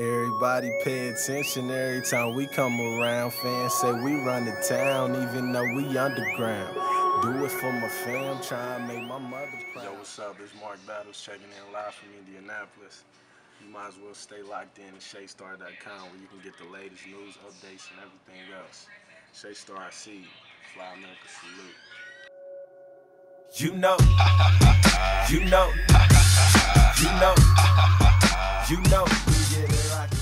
Everybody pay attention every time we come around. Fans say we run the town, even though we underground. Do it for my fam, try and make my mother proud. Yo, what's up? It's Mark Battles checking in live from Indianapolis. You might as well stay locked in at ShayStar.com where you can get the latest news, updates, and everything else. ShayStar, I see you. Fly America, salute. You know, you know, you know, you know. We get it